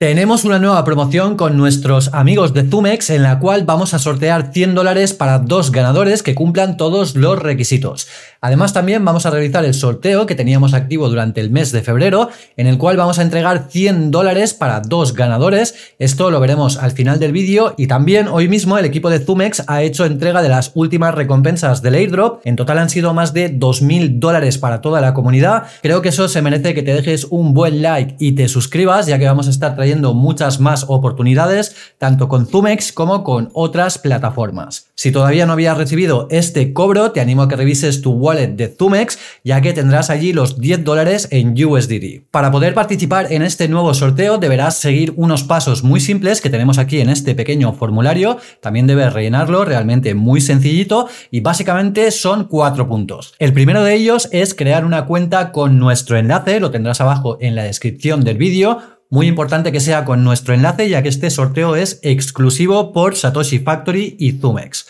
Tenemos una nueva promoción con nuestros amigos de Zumex en la cual vamos a sortear 100 dólares para dos ganadores que cumplan todos los requisitos. Además también vamos a realizar el sorteo que teníamos activo durante el mes de febrero en el cual vamos a entregar 100 dólares para dos ganadores. Esto lo veremos al final del vídeo y también hoy mismo el equipo de Zumex ha hecho entrega de las últimas recompensas del airdrop. En total han sido más de 2.000 dólares para toda la comunidad. Creo que eso se merece que te dejes un buen like y te suscribas ya que vamos a estar trayendo muchas más oportunidades, tanto con Zumex como con otras plataformas. Si todavía no habías recibido este cobro, te animo a que revises tu wallet de Zumex, ya que tendrás allí los 10 dólares en USDT. Para poder participar en este nuevo sorteo, deberás seguir unos pasos muy simples que tenemos aquí en este pequeño formulario. También debes rellenarlo, realmente muy sencillito, y básicamente son cuatro puntos. El primero de ellos es crear una cuenta con nuestro enlace, lo tendrás abajo en la descripción del vídeo muy importante que sea con nuestro enlace ya que este sorteo es exclusivo por Satoshi Factory y Zumex.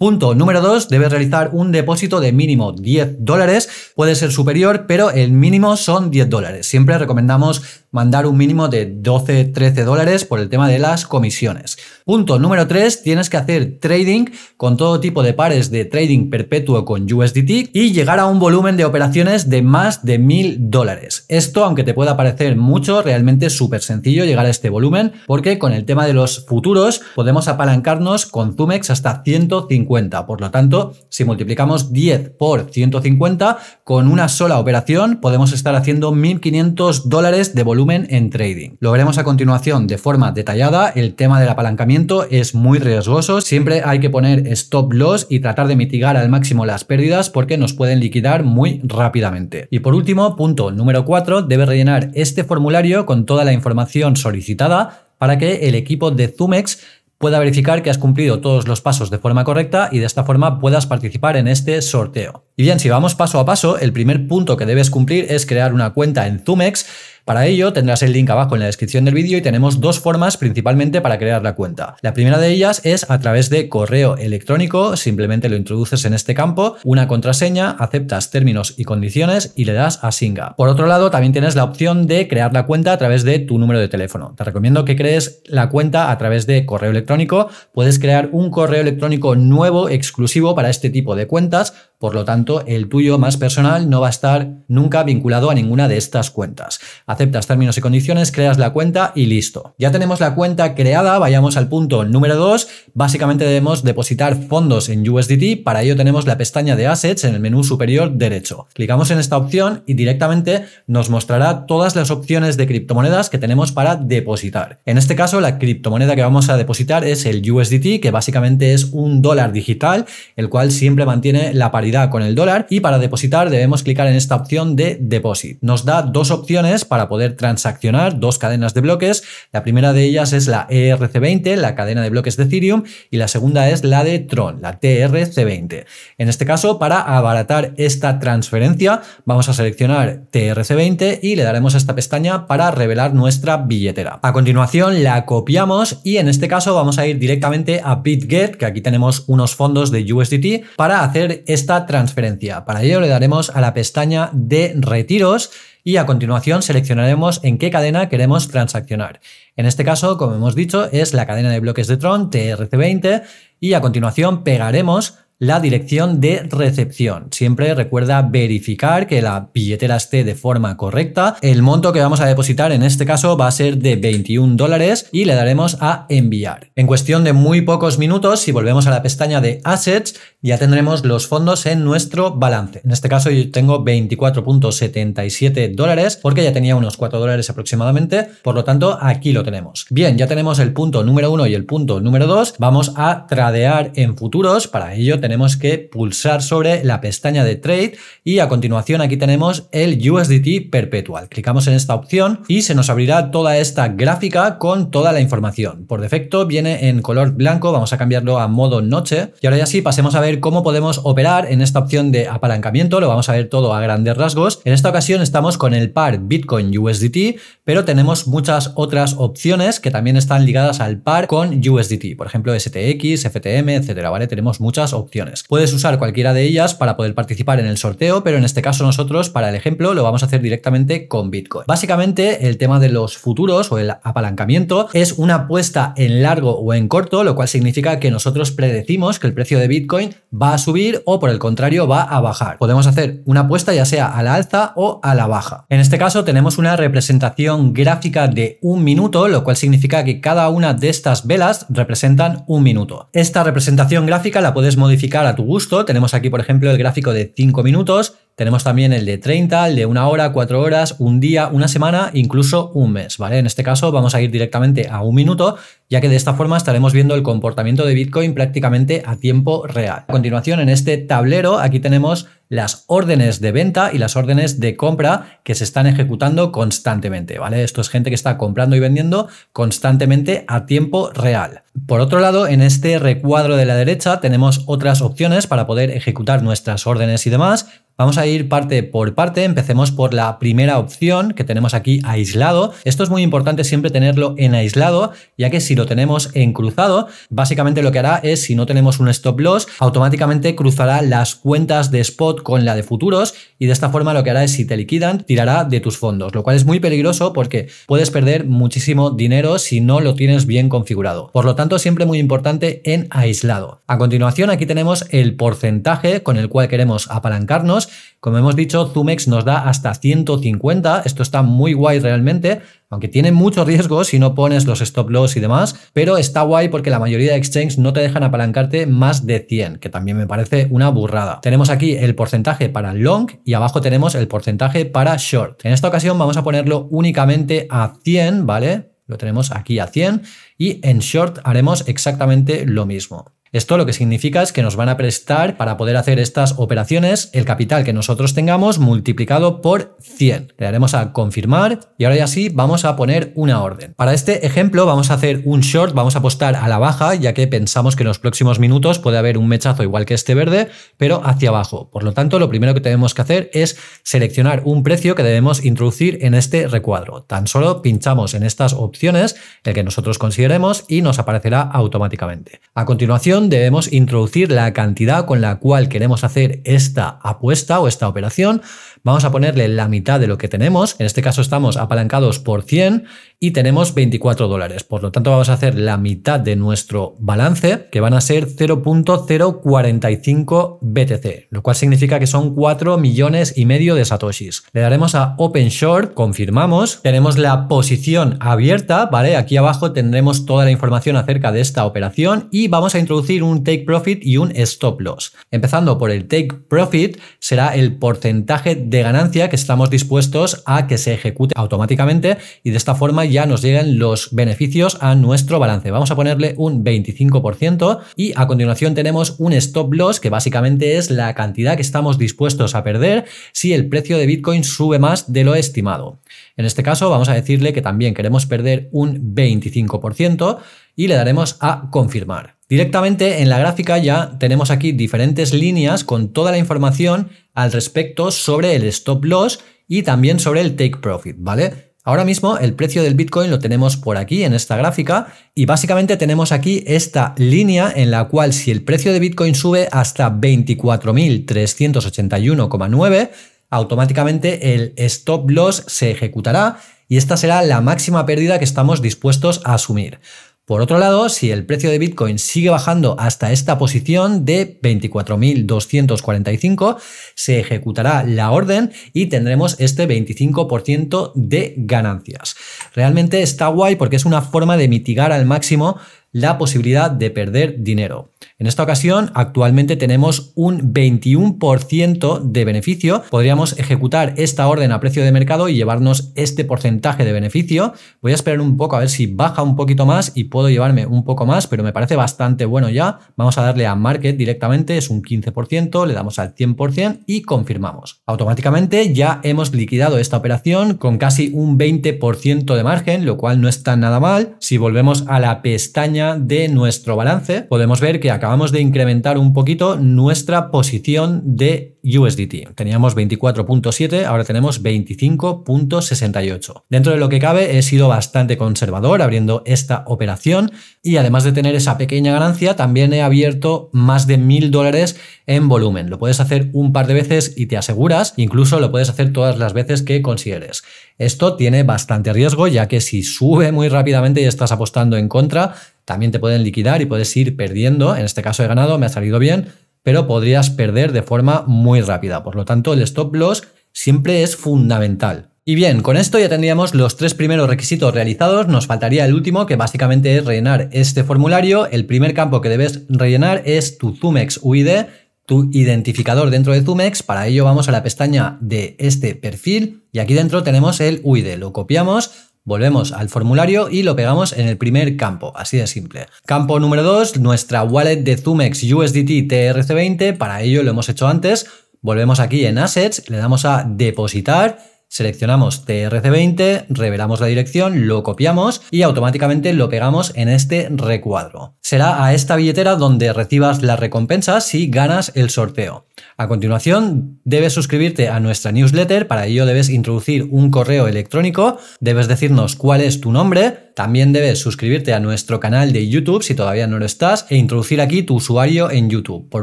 Punto número 2, debes realizar un depósito de mínimo 10 dólares, puede ser superior, pero el mínimo son 10 dólares. Siempre recomendamos mandar un mínimo de 12-13 dólares por el tema de las comisiones. Punto número 3, tienes que hacer trading con todo tipo de pares de trading perpetuo con USDT y llegar a un volumen de operaciones de más de 1000 dólares. Esto, aunque te pueda parecer mucho, realmente es súper sencillo llegar a este volumen porque con el tema de los futuros podemos apalancarnos con Zumex hasta 150. Por lo tanto, si multiplicamos 10 por 150, con una sola operación podemos estar haciendo 1500 dólares de volumen en trading. Lo veremos a continuación de forma detallada. El tema del apalancamiento es muy riesgoso. Siempre hay que poner stop loss y tratar de mitigar al máximo las pérdidas porque nos pueden liquidar muy rápidamente. Y por último, punto número 4, debe rellenar este formulario con toda la información solicitada para que el equipo de Zumex pueda verificar que has cumplido todos los pasos de forma correcta y de esta forma puedas participar en este sorteo. Y bien, si vamos paso a paso, el primer punto que debes cumplir es crear una cuenta en Zumex para ello tendrás el link abajo en la descripción del vídeo y tenemos dos formas principalmente para crear la cuenta. La primera de ellas es a través de correo electrónico, simplemente lo introduces en este campo, una contraseña, aceptas términos y condiciones y le das a Singa. Por otro lado, también tienes la opción de crear la cuenta a través de tu número de teléfono. Te recomiendo que crees la cuenta a través de correo electrónico. Puedes crear un correo electrónico nuevo exclusivo para este tipo de cuentas, por lo tanto, el tuyo más personal no va a estar nunca vinculado a ninguna de estas cuentas aceptas términos y condiciones, creas la cuenta y listo. Ya tenemos la cuenta creada, vayamos al punto número 2. Básicamente debemos depositar fondos en USDT, para ello tenemos la pestaña de Assets en el menú superior derecho. Clicamos en esta opción y directamente nos mostrará todas las opciones de criptomonedas que tenemos para depositar. En este caso, la criptomoneda que vamos a depositar es el USDT, que básicamente es un dólar digital, el cual siempre mantiene la paridad con el dólar y para depositar debemos clicar en esta opción de Deposit. Nos da dos opciones para poder transaccionar dos cadenas de bloques. La primera de ellas es la ERC20, la cadena de bloques de Ethereum, y la segunda es la de Tron, la TRC20. En este caso, para abaratar esta transferencia, vamos a seleccionar TRC20 y le daremos a esta pestaña para revelar nuestra billetera. A continuación, la copiamos y en este caso vamos a ir directamente a BitGet, que aquí tenemos unos fondos de USDT, para hacer esta transferencia. Para ello le daremos a la pestaña de retiros y a continuación seleccionaremos en qué cadena queremos transaccionar. En este caso, como hemos dicho, es la cadena de bloques de Tron TRC20 y a continuación pegaremos la dirección de recepción. Siempre recuerda verificar que la billetera esté de forma correcta. El monto que vamos a depositar en este caso va a ser de 21 dólares y le daremos a enviar. En cuestión de muy pocos minutos, si volvemos a la pestaña de Assets, ya tendremos los fondos en nuestro balance. En este caso yo tengo 24.77 dólares porque ya tenía unos 4 dólares aproximadamente. Por lo tanto, aquí lo tenemos. Bien, ya tenemos el punto número 1 y el punto número 2. Vamos a tradear en futuros. Para ello tenemos tenemos que pulsar sobre la pestaña de Trade y a continuación aquí tenemos el USDT Perpetual. Clicamos en esta opción y se nos abrirá toda esta gráfica con toda la información. Por defecto viene en color blanco, vamos a cambiarlo a modo noche y ahora ya sí pasemos a ver cómo podemos operar en esta opción de apalancamiento, lo vamos a ver todo a grandes rasgos. En esta ocasión estamos con el par Bitcoin USDT, pero tenemos muchas otras opciones que también están ligadas al par con USDT, por ejemplo STX, FTM, etcétera. Tenemos muchas opciones. Puedes usar cualquiera de ellas para poder participar en el sorteo, pero en este caso nosotros, para el ejemplo, lo vamos a hacer directamente con Bitcoin. Básicamente, el tema de los futuros o el apalancamiento es una apuesta en largo o en corto, lo cual significa que nosotros predecimos que el precio de Bitcoin va a subir o por el contrario va a bajar. Podemos hacer una apuesta ya sea a la alza o a la baja. En este caso tenemos una representación gráfica de un minuto, lo cual significa que cada una de estas velas representan un minuto. Esta representación gráfica la puedes modificar a tu gusto. Tenemos aquí, por ejemplo, el gráfico de 5 minutos, tenemos también el de 30, el de una hora, cuatro horas, un día, una semana, incluso un mes, ¿vale? En este caso vamos a ir directamente a un minuto, ya que de esta forma estaremos viendo el comportamiento de Bitcoin prácticamente a tiempo real. A continuación, en este tablero, aquí tenemos las órdenes de venta y las órdenes de compra que se están ejecutando constantemente, ¿vale? Esto es gente que está comprando y vendiendo constantemente a tiempo real. Por otro lado, en este recuadro de la derecha tenemos otras opciones para poder ejecutar nuestras órdenes y demás. Vamos a ir parte por parte, empecemos por la primera opción que tenemos aquí aislado. Esto es muy importante siempre tenerlo en aislado, ya que si lo tenemos en cruzado, básicamente lo que hará es, si no tenemos un stop loss, automáticamente cruzará las cuentas de spot con la de futuros y de esta forma lo que hará es, si te liquidan, tirará de tus fondos, lo cual es muy peligroso porque puedes perder muchísimo dinero si no lo tienes bien configurado. Por lo tanto, siempre muy importante en aislado. A continuación, aquí tenemos el porcentaje con el cual queremos apalancarnos como hemos dicho, Zumex nos da hasta 150, esto está muy guay realmente, aunque tiene mucho riesgo si no pones los stop loss y demás, pero está guay porque la mayoría de exchanges no te dejan apalancarte más de 100, que también me parece una burrada. Tenemos aquí el porcentaje para long y abajo tenemos el porcentaje para short. En esta ocasión vamos a ponerlo únicamente a 100, ¿vale? Lo tenemos aquí a 100 y en short haremos exactamente lo mismo. Esto lo que significa es que nos van a prestar para poder hacer estas operaciones el capital que nosotros tengamos multiplicado por 100. Le daremos a confirmar y ahora ya sí vamos a poner una orden. Para este ejemplo vamos a hacer un short, vamos a apostar a la baja ya que pensamos que en los próximos minutos puede haber un mechazo igual que este verde pero hacia abajo. Por lo tanto lo primero que tenemos que hacer es seleccionar un precio que debemos introducir en este recuadro. Tan solo pinchamos en estas opciones el que nosotros consideremos y nos aparecerá automáticamente. A continuación debemos introducir la cantidad con la cual queremos hacer esta apuesta o esta operación. Vamos a ponerle la mitad de lo que tenemos. En este caso estamos apalancados por 100 y tenemos 24 dólares. Por lo tanto, vamos a hacer la mitad de nuestro balance, que van a ser 0.045 BTC, lo cual significa que son 4 millones y medio de satoshis. Le daremos a Open Short, confirmamos, tenemos la posición abierta, ¿vale? Aquí abajo tendremos toda la información acerca de esta operación y vamos a introducir un take profit y un stop loss. Empezando por el take profit, será el porcentaje de ganancia que estamos dispuestos a que se ejecute automáticamente y de esta forma ya nos llegan los beneficios a nuestro balance. Vamos a ponerle un 25% y a continuación tenemos un stop loss que básicamente es la cantidad que estamos dispuestos a perder si el precio de Bitcoin sube más de lo estimado. En este caso vamos a decirle que también queremos perder un 25% y le daremos a confirmar. Directamente en la gráfica ya tenemos aquí diferentes líneas con toda la información al respecto sobre el stop loss y también sobre el take profit, ¿vale? Ahora mismo el precio del Bitcoin lo tenemos por aquí en esta gráfica y básicamente tenemos aquí esta línea en la cual si el precio de Bitcoin sube hasta 24.381,9, automáticamente el stop loss se ejecutará y esta será la máxima pérdida que estamos dispuestos a asumir. Por otro lado, si el precio de Bitcoin sigue bajando hasta esta posición de 24.245, se ejecutará la orden y tendremos este 25% de ganancias. Realmente está guay porque es una forma de mitigar al máximo la posibilidad de perder dinero. En esta ocasión, actualmente tenemos un 21% de beneficio. Podríamos ejecutar esta orden a precio de mercado y llevarnos este porcentaje de beneficio. Voy a esperar un poco a ver si baja un poquito más y puedo llevarme un poco más, pero me parece bastante bueno ya. Vamos a darle a Market directamente, es un 15%, le damos al 100% y confirmamos. Automáticamente ya hemos liquidado esta operación con casi un 20% de margen, lo cual no está nada mal. Si volvemos a la pestaña de nuestro balance, podemos ver que acabamos de incrementar un poquito nuestra posición de USDT. Teníamos 24.7, ahora tenemos 25.68. Dentro de lo que cabe he sido bastante conservador abriendo esta operación y además de tener esa pequeña ganancia también he abierto más de mil dólares en volumen. Lo puedes hacer un par de veces y te aseguras, incluso lo puedes hacer todas las veces que consideres. Esto tiene bastante riesgo ya que si sube muy rápidamente y estás apostando en contra, también te pueden liquidar y puedes ir perdiendo. En este caso he ganado, me ha salido bien, pero podrías perder de forma muy rápida. Por lo tanto, el stop loss siempre es fundamental. Y bien, con esto ya tendríamos los tres primeros requisitos realizados, nos faltaría el último que básicamente es rellenar este formulario. El primer campo que debes rellenar es tu Zumex UID, tu identificador dentro de Zumex. Para ello vamos a la pestaña de este perfil y aquí dentro tenemos el UID. Lo copiamos, volvemos al formulario y lo pegamos en el primer campo, así de simple. Campo número 2, nuestra wallet de Zumex USDT TRC20. Para ello lo hemos hecho antes. Volvemos aquí en Assets, le damos a depositar Seleccionamos TRC20, revelamos la dirección, lo copiamos y automáticamente lo pegamos en este recuadro. Será a esta billetera donde recibas la recompensa si ganas el sorteo. A continuación, debes suscribirte a nuestra newsletter, para ello debes introducir un correo electrónico, debes decirnos cuál es tu nombre, también debes suscribirte a nuestro canal de YouTube si todavía no lo estás e introducir aquí tu usuario en YouTube. Por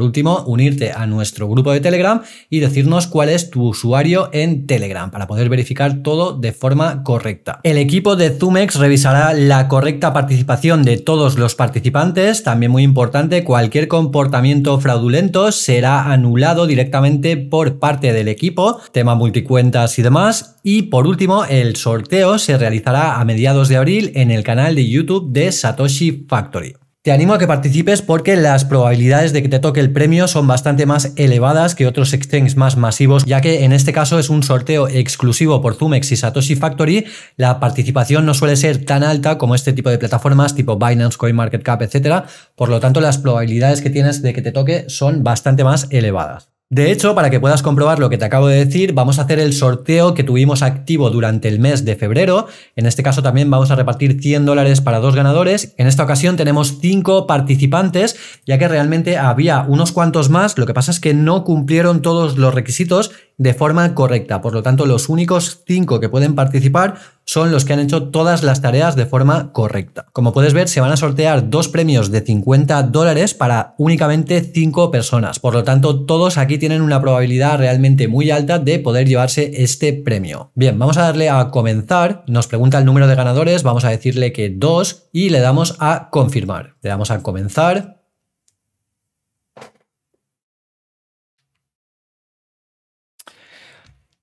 último, unirte a nuestro grupo de Telegram y decirnos cuál es tu usuario en Telegram para poder verificar todo de forma correcta. El equipo de Zumex revisará la correcta participación de todos los participantes. También muy importante, cualquier comportamiento fraudulento será anulado directamente por parte del equipo, tema multicuentas y demás. Y por último, el sorteo se realizará a mediados de abril en el canal de YouTube de Satoshi Factory. Te animo a que participes porque las probabilidades de que te toque el premio son bastante más elevadas que otros exchanges más masivos, ya que en este caso es un sorteo exclusivo por Zumex y Satoshi Factory. La participación no suele ser tan alta como este tipo de plataformas tipo Binance, CoinMarketCap, etc. Por lo tanto, las probabilidades que tienes de que te toque son bastante más elevadas. De hecho, para que puedas comprobar lo que te acabo de decir, vamos a hacer el sorteo que tuvimos activo durante el mes de febrero. En este caso también vamos a repartir 100 dólares para dos ganadores. En esta ocasión tenemos 5 participantes, ya que realmente había unos cuantos más. Lo que pasa es que no cumplieron todos los requisitos de forma correcta. Por lo tanto, los únicos 5 que pueden participar son los que han hecho todas las tareas de forma correcta. Como puedes ver, se van a sortear dos premios de 50 dólares para únicamente 5 personas. Por lo tanto, todos aquí tienen una probabilidad realmente muy alta de poder llevarse este premio. Bien, vamos a darle a comenzar. Nos pregunta el número de ganadores. Vamos a decirle que 2 y le damos a confirmar. Le damos a comenzar.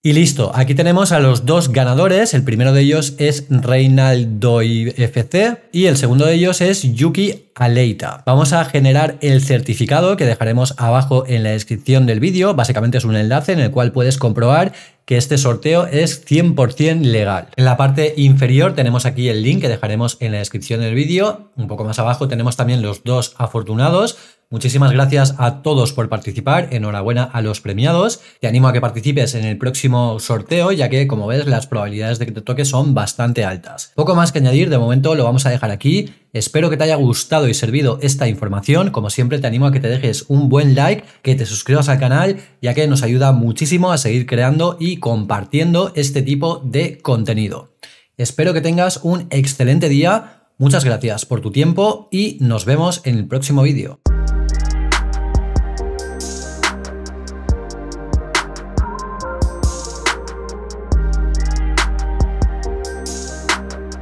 Y listo, aquí tenemos a los dos ganadores. El primero de ellos es Reinaldo FC y el segundo de ellos es Yuki Aleita. Vamos a generar el certificado que dejaremos abajo en la descripción del vídeo. Básicamente es un enlace en el cual puedes comprobar que este sorteo es 100% legal. En la parte inferior tenemos aquí el link que dejaremos en la descripción del vídeo. Un poco más abajo tenemos también los dos afortunados. Muchísimas gracias a todos por participar, enhorabuena a los premiados. Te animo a que participes en el próximo sorteo, ya que como ves las probabilidades de que te toque son bastante altas. Poco más que añadir, de momento lo vamos a dejar aquí. Espero que te haya gustado y servido esta información. Como siempre te animo a que te dejes un buen like, que te suscribas al canal, ya que nos ayuda muchísimo a seguir creando y compartiendo este tipo de contenido. Espero que tengas un excelente día. Muchas gracias por tu tiempo y nos vemos en el próximo vídeo.